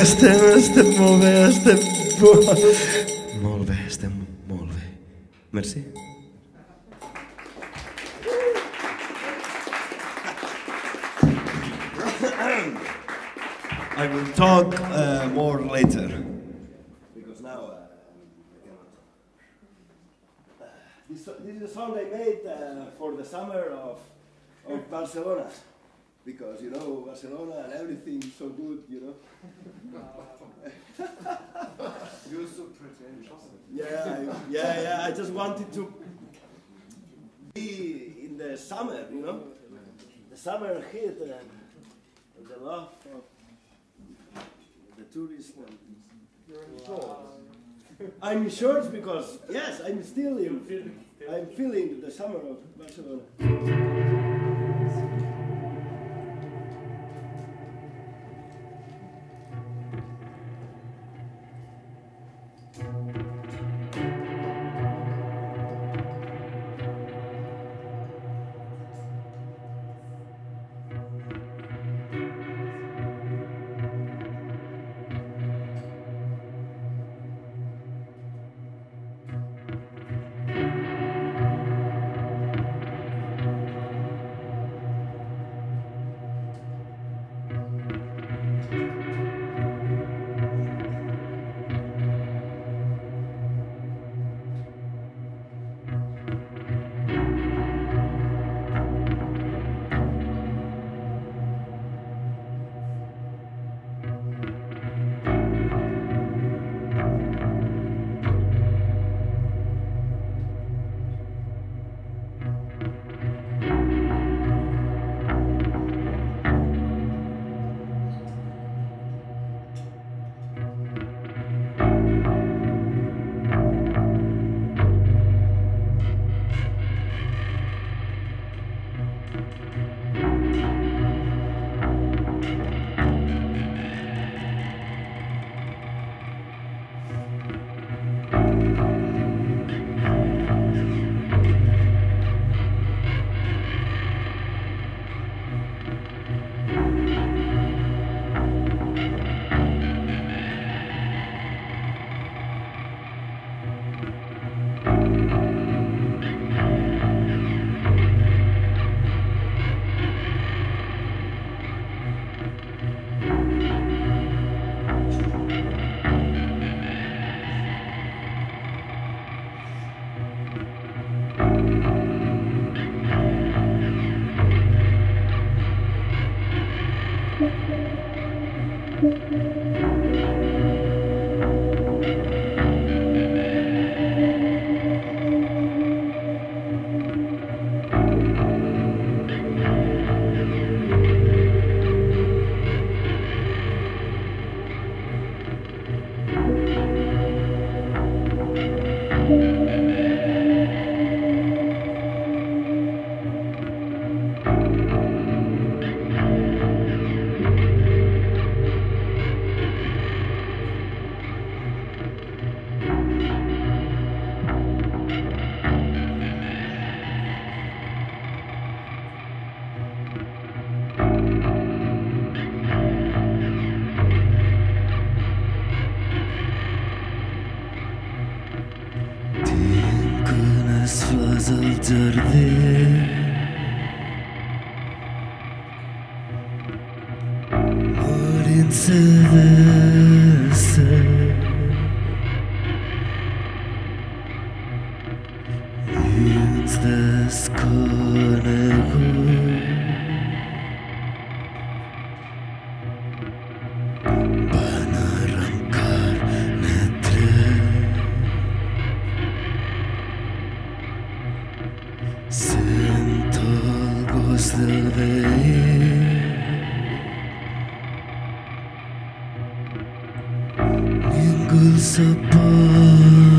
ai, que bé que estem, estem molt bé, estem molt, molt bé, estem molt bé. Merci. I will talk uh, more later. Because now uh, I cannot. Uh, this, this is a song I made uh, for the summer of, of Barcelona. Because, you know, Barcelona and everything is so good, you know. You're so pretentious. Yeah, I, yeah, yeah. I just wanted to be in the summer, you know, the summer heat and, and the love of the tourists. And You're in shorts. I'm in shorts because yes, I'm still in. I'm feeling the summer of Barcelona. Ningú el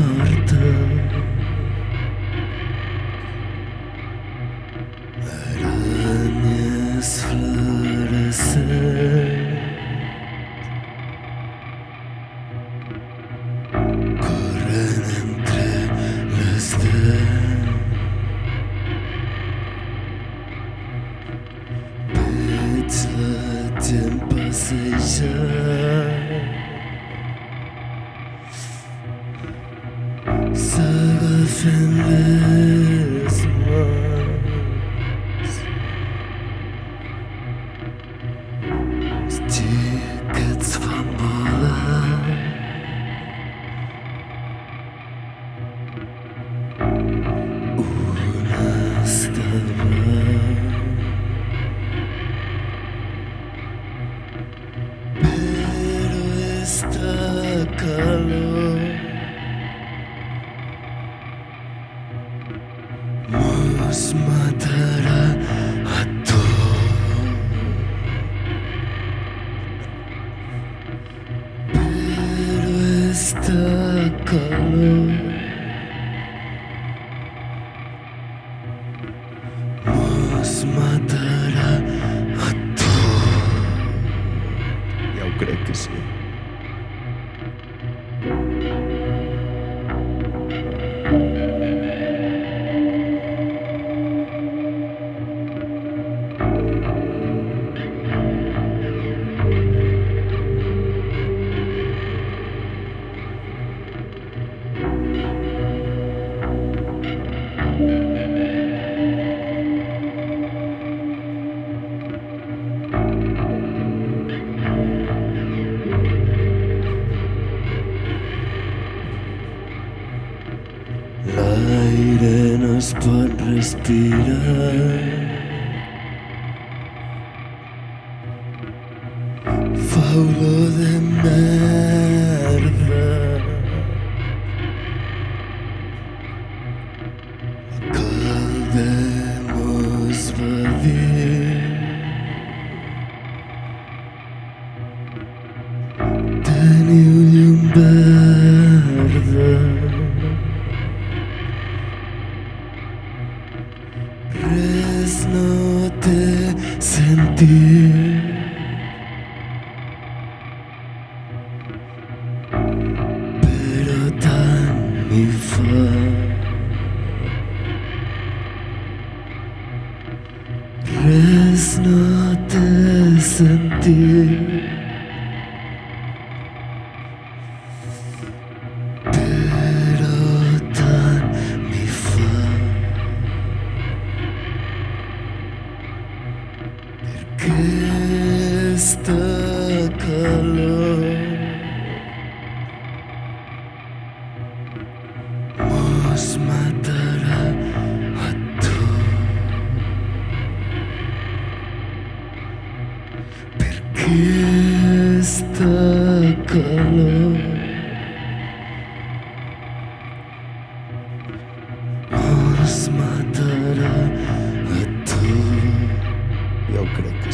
Pero esta Teniu llum Jo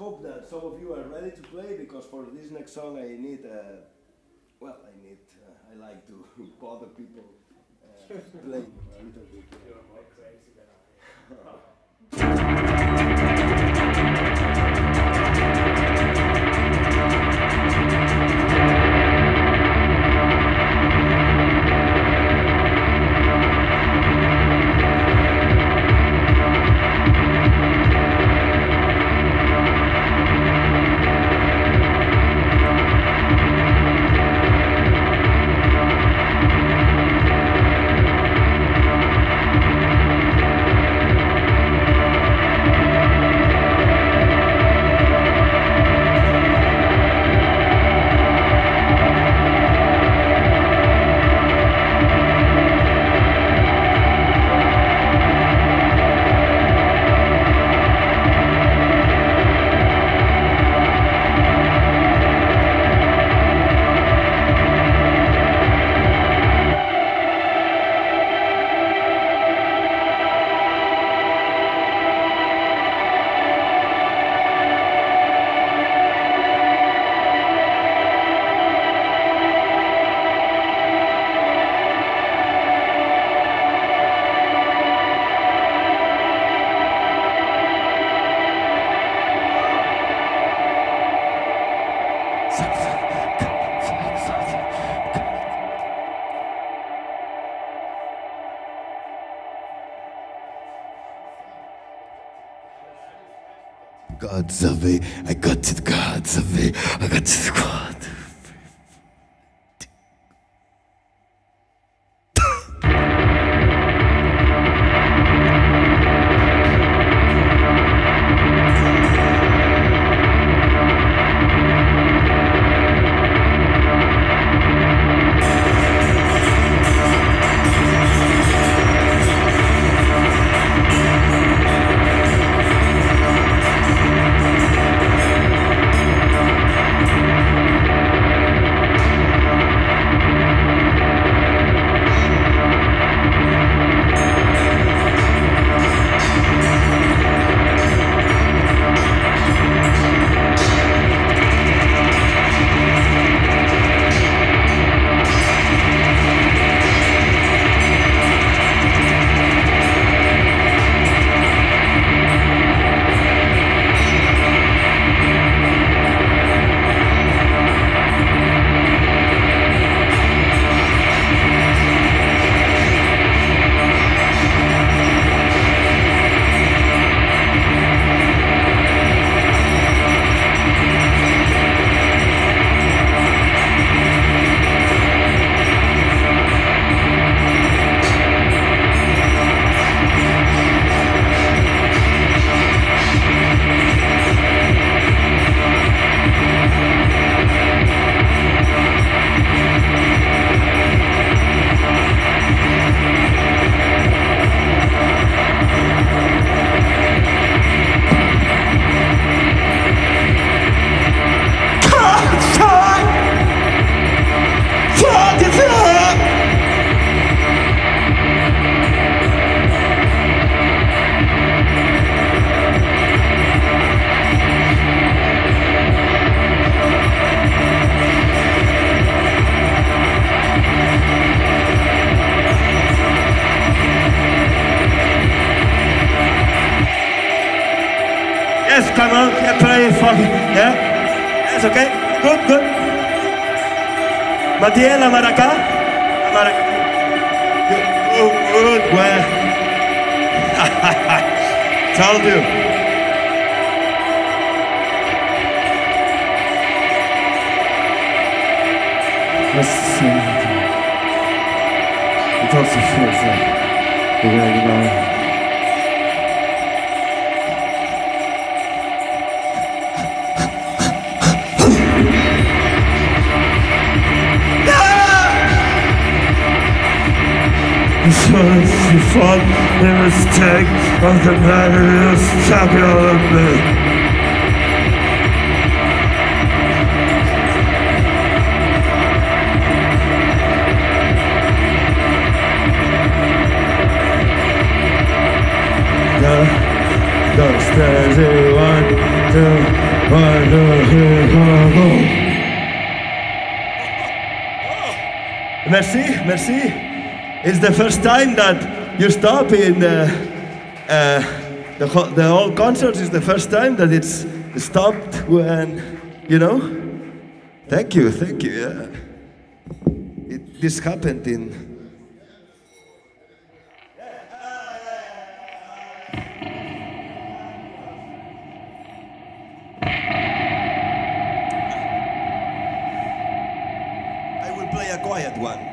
hope that some of you are ready to play because for this next song I need, uh, well, I need, uh, I like to bother people uh, playing a little bit. Gods Yes, okay. Good, good. Mathieu, la maraca. La maraca. Good, good, good. Well. Told you. That's the same thing. It also feels like The sun is the fault, the mistake of the man who's talking all of me. Downstairs, one, two, one, two, three, four, go. Merci, merci. It's the first time that you stop in the, uh, the, the whole concert is the first time that it's stopped when, you know? Thank you, thank you, yeah. It, this happened in I will play a quiet one.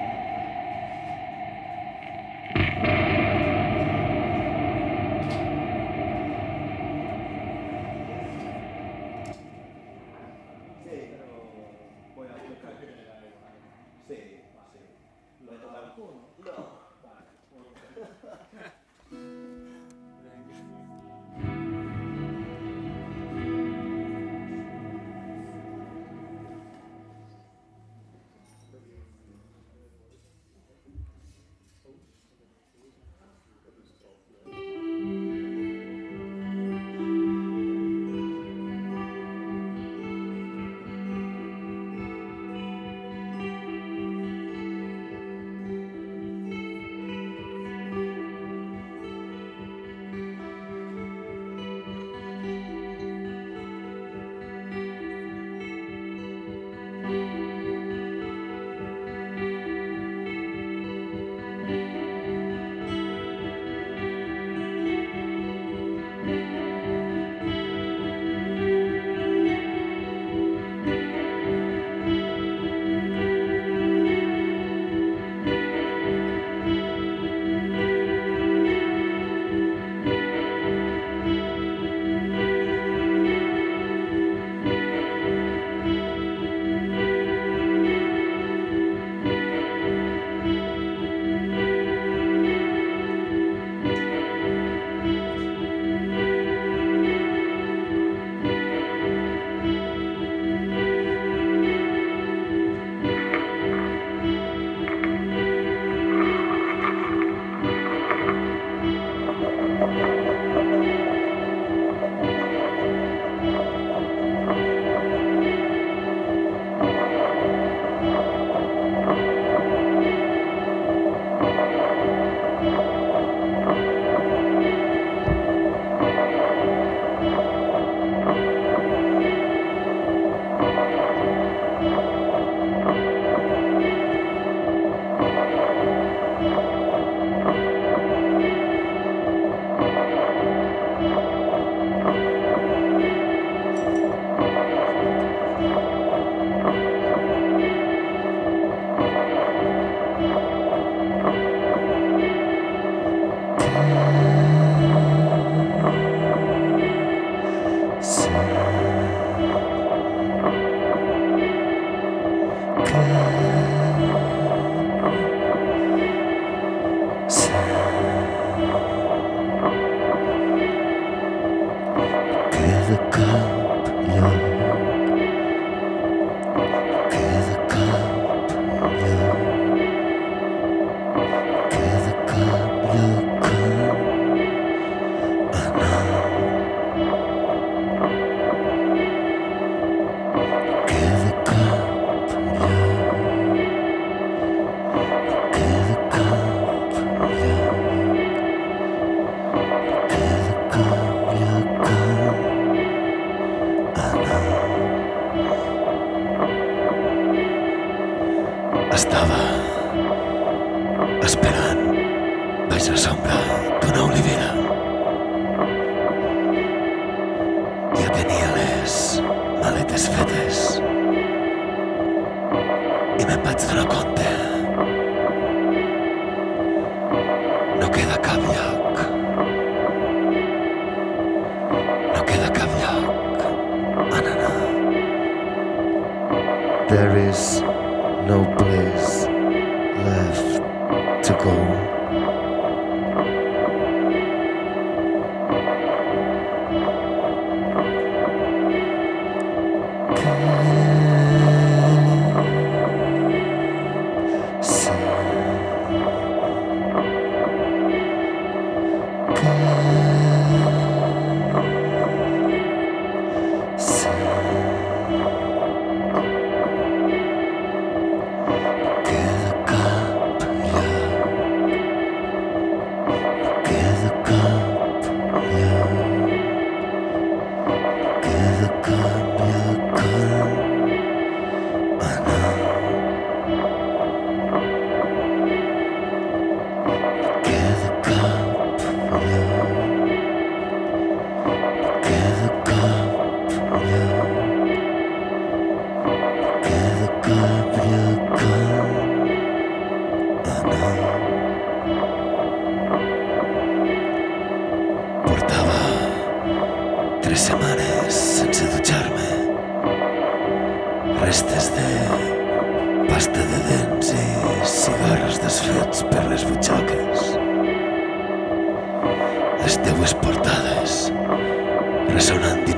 Okay.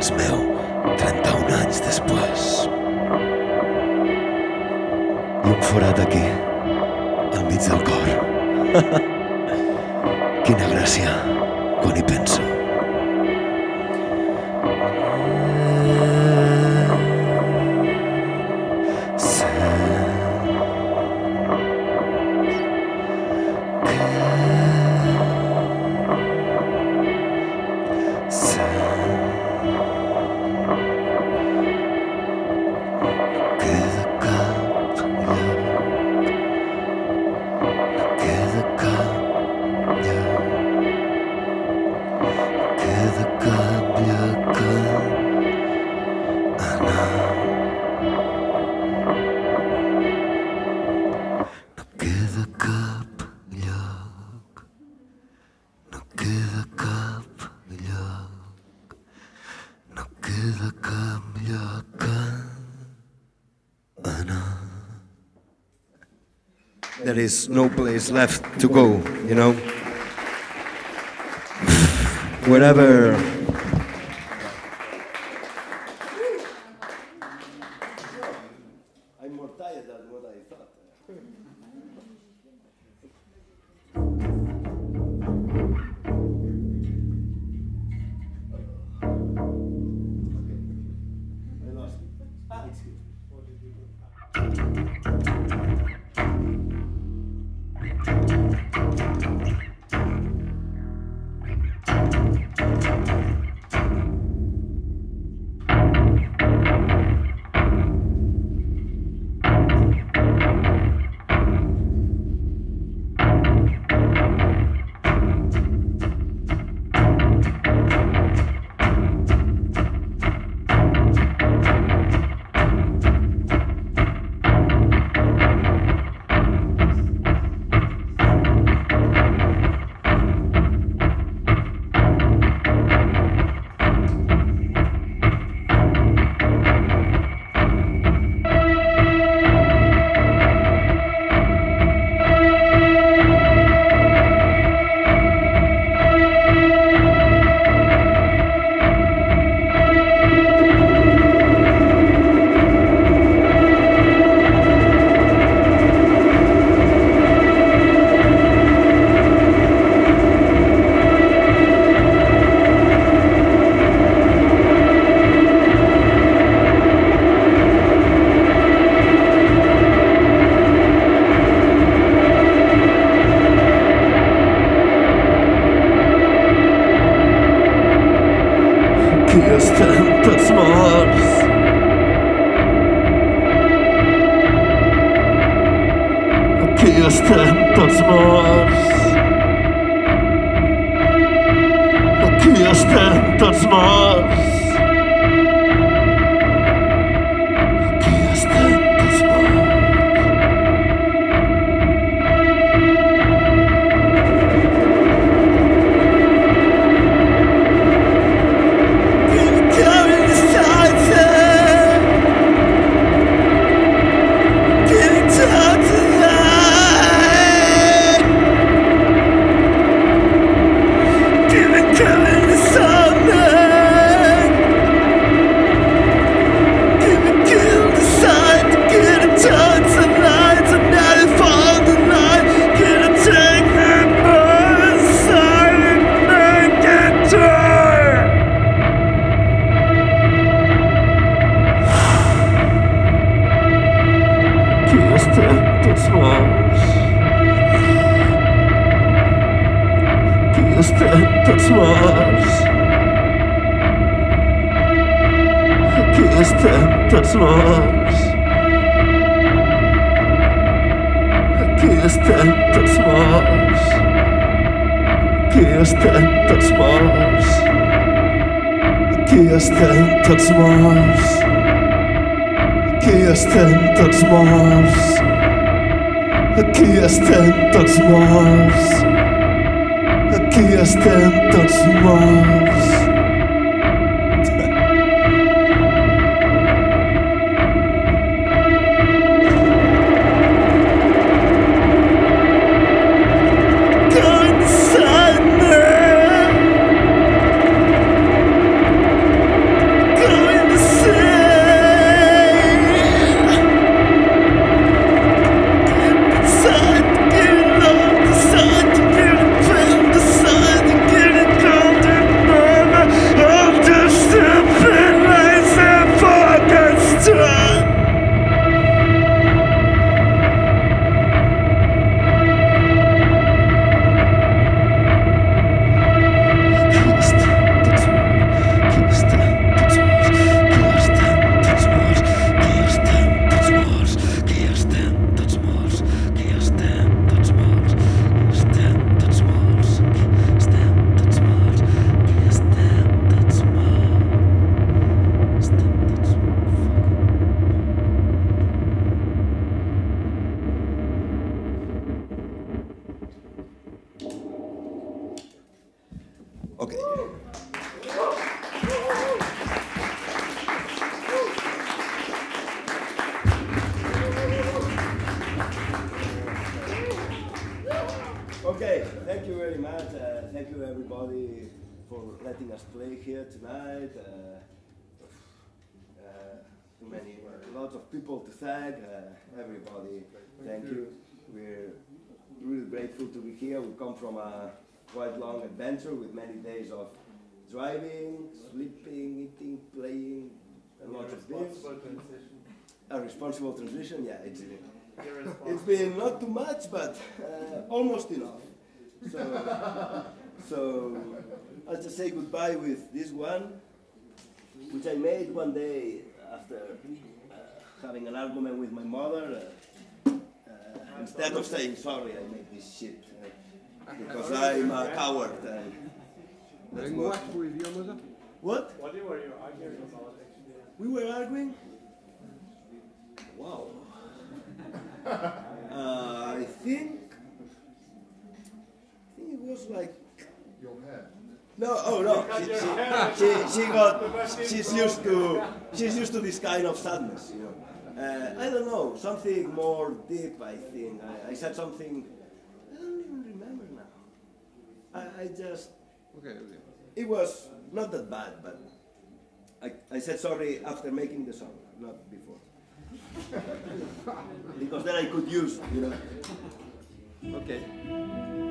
és meu 31 anys després. I un forat aquí, al mig del cor. Quina gràcia, quan hi penso. no place left to go, you know? Wherever tots morts Aquí estem tots morts Aquí estem tots morts Aquí estem tots morts Okay, thank you very much. Uh, thank you everybody for letting us play here tonight. Uh, uh, too many, lots of people to thank. Uh, everybody, thank you. We're really grateful to be here. We come from a quite long adventure with many days of driving, sleeping, eating, playing, a lot of things. A responsible transition, yeah, it's it's been not too much, but uh, almost enough. So, so I'll just say goodbye with this one, which I made one day after uh, having an argument with my mother. Uh, uh, instead of saying sorry, I made this shit uh, because I'm a coward. And that's what. quoi idioma ça What? What were you arguing about? We were arguing. Wow. Uh, I think. I think it was like. Your hair. No, oh no. She, she, she, she got. She's used to. She's used to this kind of sadness, you know. Uh, I don't know. Something more deep. I think. I, I said something. I don't even remember now. I, I just. Ok, ok. It was not that bad, but I, I said sorry after making the song, not before. Because then I could use, you know. Ok.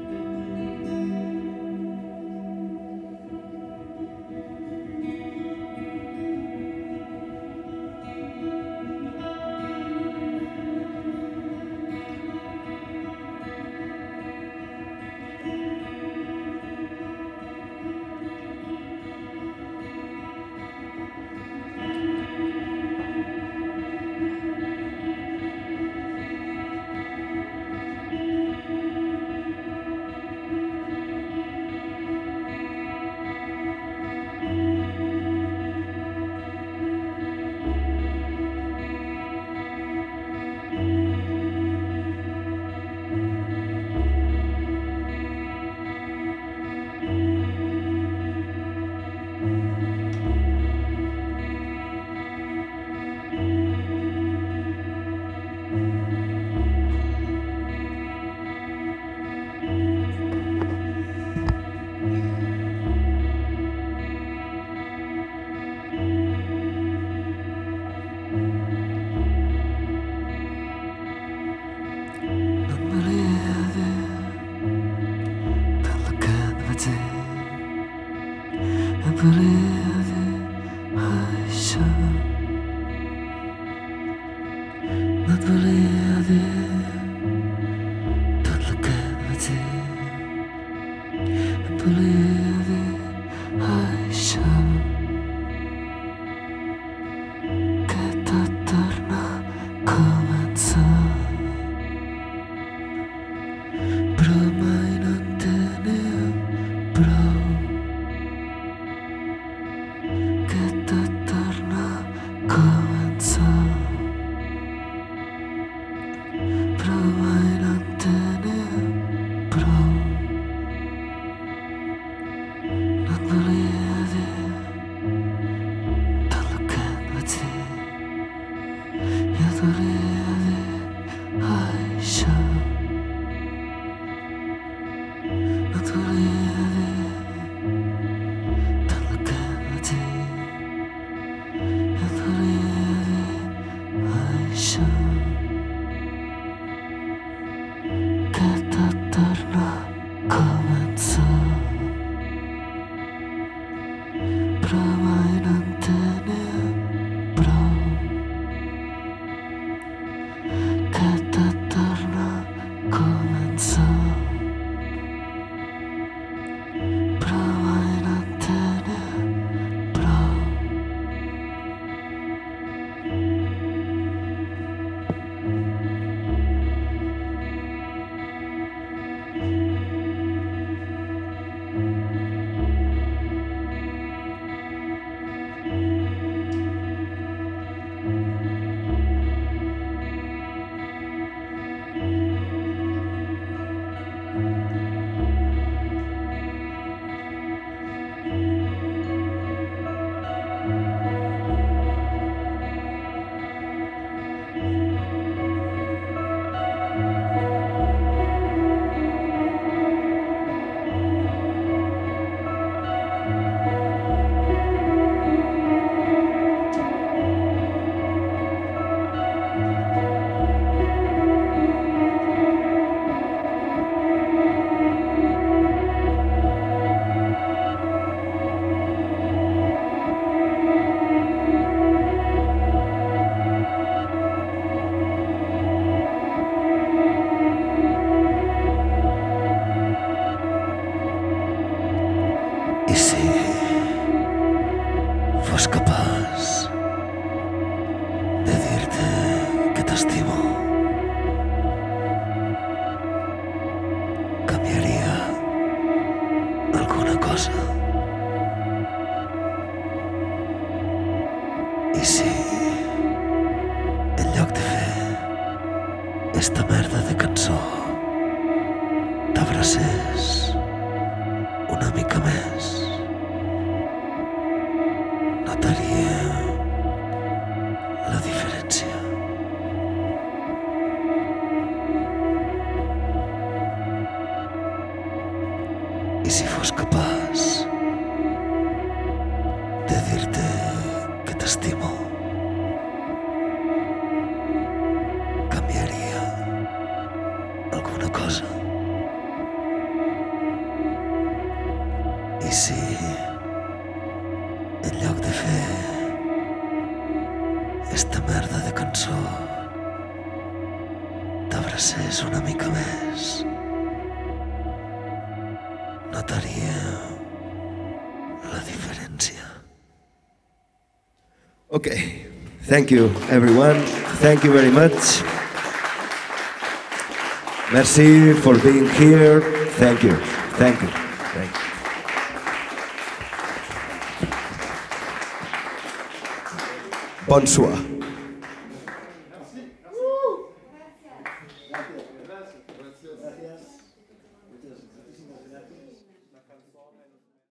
soleil. Notaria la diferència. I si fos capaç Thank you, everyone. Thank you very much. Merci for being here. Thank you. Thank you. Thank you. Bonsoir.